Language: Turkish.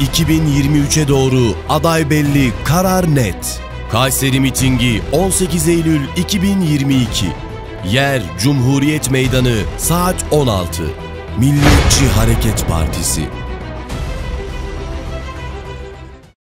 2023'e doğru aday belli, karar net. Kayseri mitingi 18 Eylül 2022. Yer Cumhuriyet Meydanı saat 16. Milliyetçi Hareket Partisi